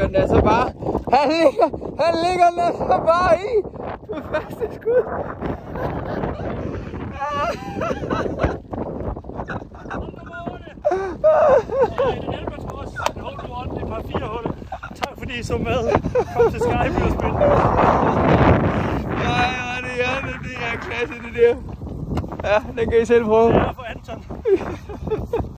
ligger den altså bare. Han ligger, han ligger den altså bare i. På første skud. Tak fordi I så med. Kom til Skype og spil. Nej, det er det det er klasse det der. Ja, den kan I selv prøve. Ja, for Anton.